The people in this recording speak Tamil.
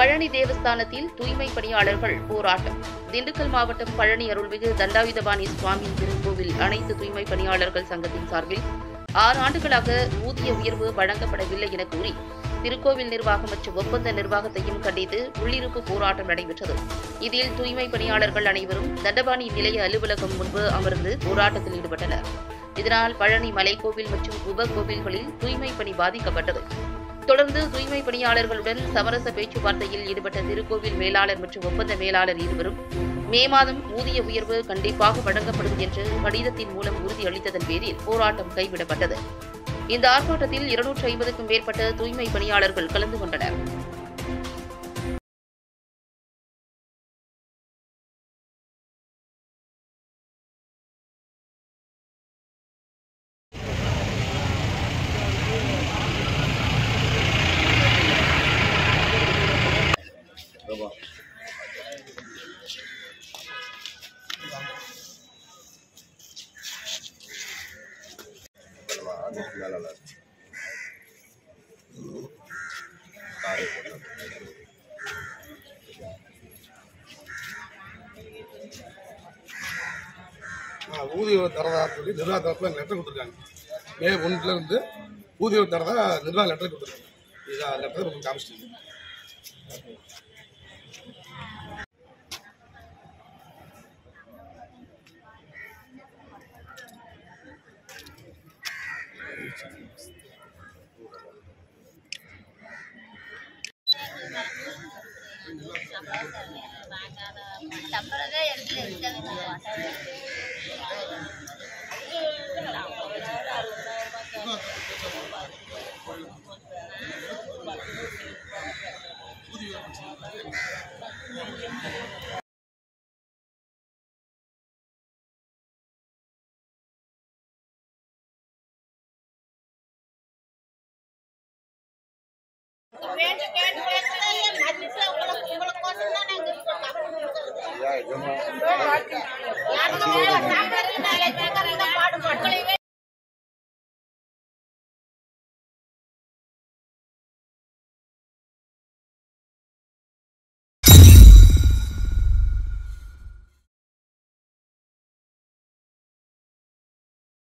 பழனி தேவஸ்தானத்தில் தூய்மை பணியாளர்கள் போராட்டம். திண்டுக்கல் மாவட்டம் பழனி அருள்மிகு தண்டாயுதபாணி சுவாமி திருக்கோவில் அனைத்து தூய்மை பணியாளர்கள் சங்கத்தின் சார்பில் ஆறு ஆண்டுகளாக ஊதிய உயர்வு வழங்கப்படவில்லை என கூறி திருக்கோவில் நிர்வாகம் மற்றும் ஒப்பந்த நிர்வாகத்தையும் கண்டித்து உள்ளிருப்பு போராட்டம் நடைபெற்றது. இதில் தூய்மை பணியாளர்கள் அனைவரும் தண்டபாணி நிலைய அலுவலகம் முன்பு அமர்ந்து போராட்டத்தில் ஈடுபட்டனர். இதனால் பழனி மலைக்கோவில் மற்றும் உப கோவில்களில் தூய்மை பணி பாதிக்கப்பட்டது. தொடர்ந்து தூய்மை பணியாளர்களுடன் சமரச பேச்சுவார்த்தையில் ஈடுபட்ட திருக்கோவில் மேலாளர் மற்றும் ஒப்பந்த மேலாளர் இருவரும் மே மாதம் ஊதிய உயர்வு கண்டிப்பாக வழங்கப்படும் என்று கடிதத்தின் மூலம் உறுதியளித்ததன் பேரில் போராட்டம் கைவிடப்பட்டது. இந்த ஆர்ப்பாட்டத்தில் இருநூற்றி ஐம்பதுக்கும் மேற்பட்ட தூய்மை பணியாளர்கள் கலந்து கொண்டனர். ஆஹ் ஊதியம் தரதா சொல்லி நிர்வாக தரப்புல லெட்டர் கொடுத்துருக்காங்க. மே ஒன்றுல இருந்து ஊதியம் தரதா நிர்வாக லெட்டர் கொடுத்துருக்காங்க. இதான் லெட்டர் உங்களுக்கு காமிச்சிட்டு சம்பளமே எடுத்து உங்களுக்கு